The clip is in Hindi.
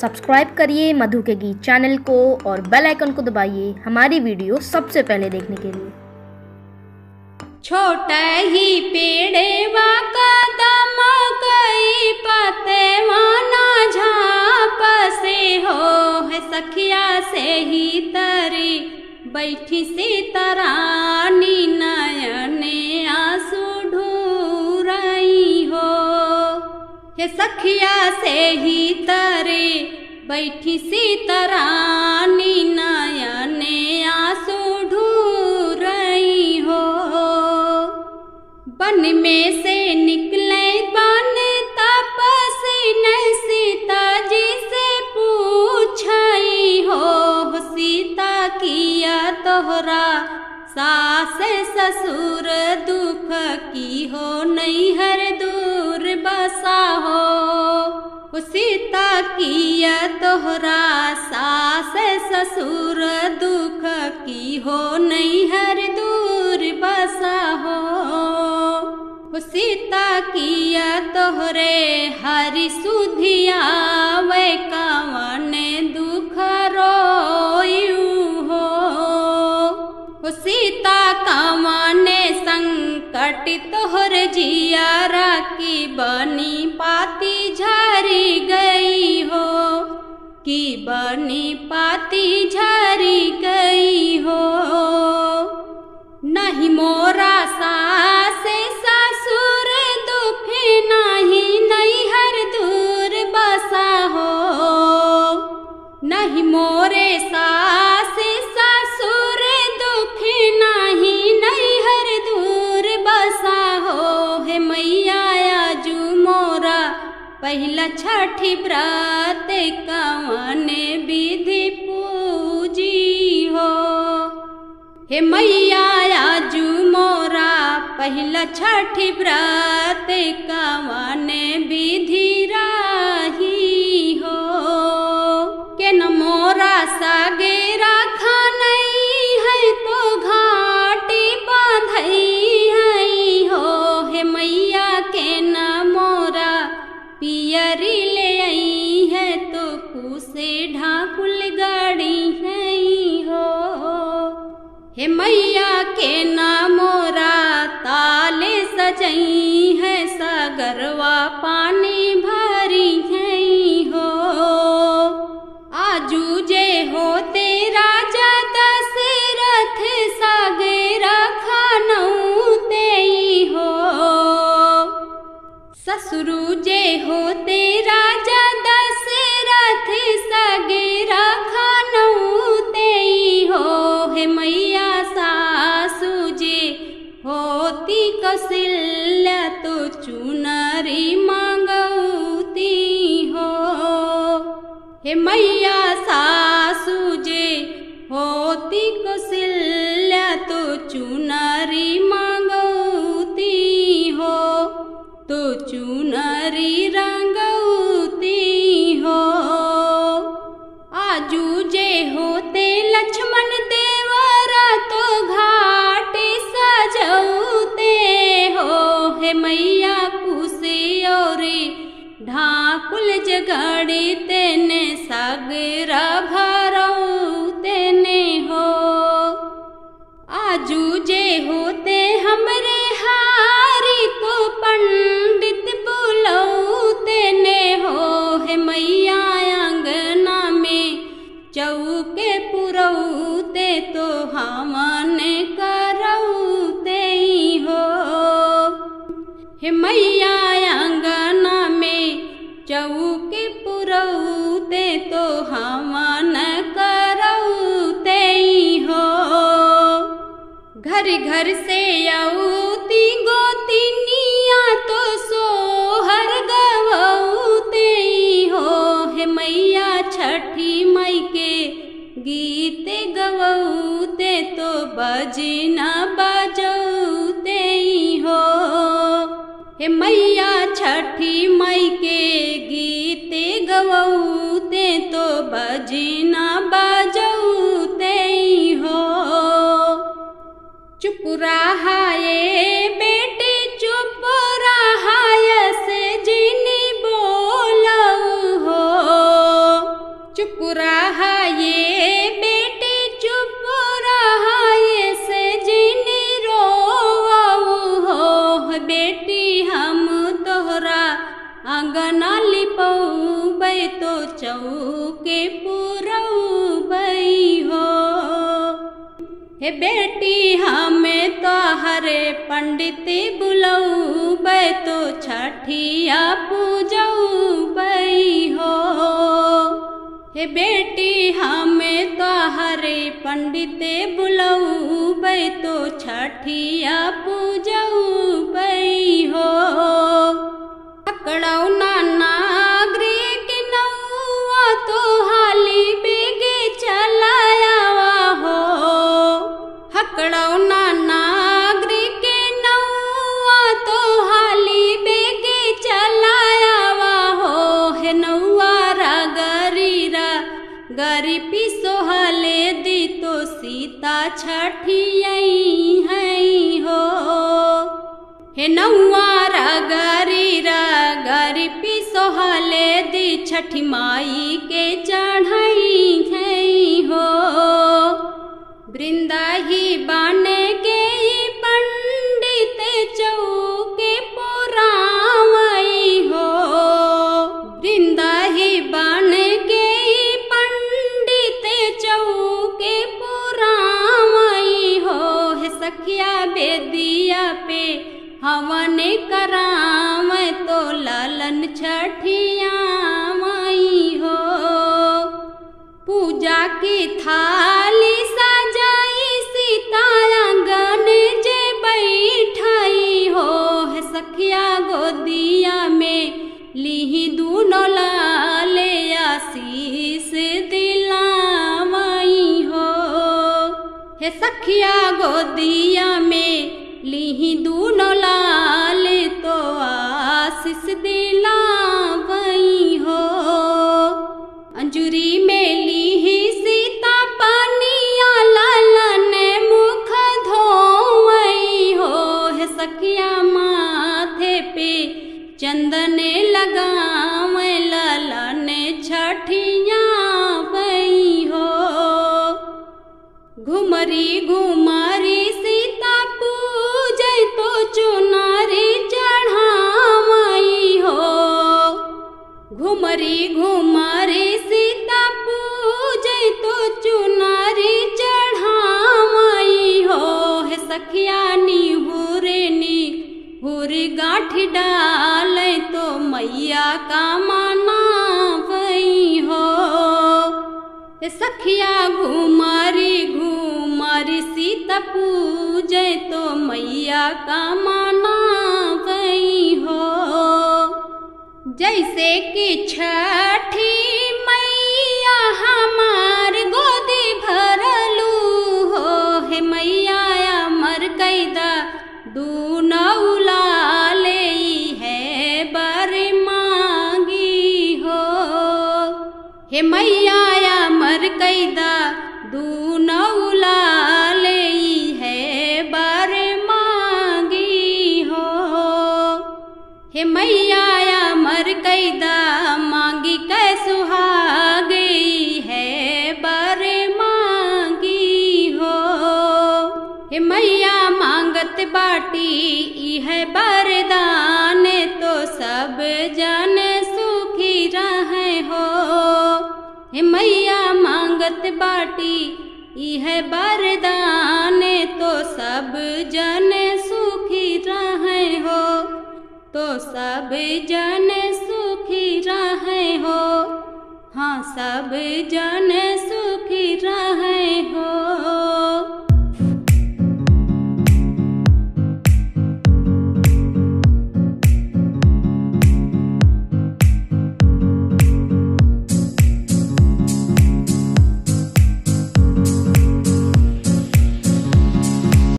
सब्सक्राइब करिए मधु के गीत चैनल को और बेल आइकन को दबाइए हमारी वीडियो सबसे पहले देखने के लिए। छोटा ही पेड़ेवा कदम कई पते वाना झाप से हो है सखिया से ही तरी। बैठी सीतरानी नयने आँसू ढू रही हो। हे सखिया से ही तरे, बैठी सी सीतरानी नयने आँसू ढूरई हो। बन में से निकले बन तपसी न सीता जी से पूछई हो, सीता किया तोहरा, सास ससुर दुख की हो नहीं हर सीता किया तोहरा सास, ससुर दुख की हो नहीं, हर दूर बसा हो। सीता किया तोहरे, हरि सुधिया संकट तोहर जियारा की बनी पाती झरी गई हो, कि बनी पाती झरी गई हो। नहीं मोरा सास ससुर, दुख नहीं नहीं हर दूर बसा हो। नहीं मोरे पहला छठी व्रत कवन विधि पूजी हो? हे मैया, आजू मोरा पहला छठी व्रत कवन विधि राही तो कुसे ढाकुल गाड़ी है हो। हे मैया के नामोरा ताले सजई है, सागरवा पानी भरी है हो। आजू जे हो तेरा दशरथ, सागेरा खानऊ तेई हो। ससुरु जे हो मैया सासू जे होती कौशल्या तो चुनरी मैया छठी मई के गीत गवौते तो बजना बजौते हो। हे मैया छठी मई के गीत गवौते तो बजना बजौते हो। चुप हरे बुलाऊ बुलौबै तो छठिया पूजौबै हो। हे बेटी, हमें तो हरे पंडित बुलौबै तो छठिया पूजौबै हो। पकड़ौ गरी सोहले दी तो सीता छठियई है। हो हे नौआरा गरी रा सोहले दी छठी माई के चढ़ाई है हो। वृंदा ही बाने सखिया बेदिया पे, हवन कराम तो लालन छठिया माई हो। पूजा की थाली सजाई सीता आँगन जे बैठाई हो सखिया गोदिया में, लीही हे सखिया गोदिया में लीही दूनो लाल तो आशीष दिलावई घुमरी घुमारी सीता पूजै तो चुनारी चढ़ावई हो। घुमरी घुमारी सीता पूजै तो चुनारी चढ़ावई हो। हे सखिया नी हुरे नी हुरी गाठी डाल तो मैया का माना हो। सखिया, घुमारी घुमारी सीता पूजै तो मैया का माना गई हो। जैसे कि छठी मैया हमार गोदी भरलू हो। हे मैया, अमर कैदा दूनौला ले है बर मांगी हो। हे मैया, अमर कैदा हे मैया मांगत बाटी यह बरदान तो सब जन सुखी रहे हो। तो सब जन सुखी रहे हो। हाँ सब जन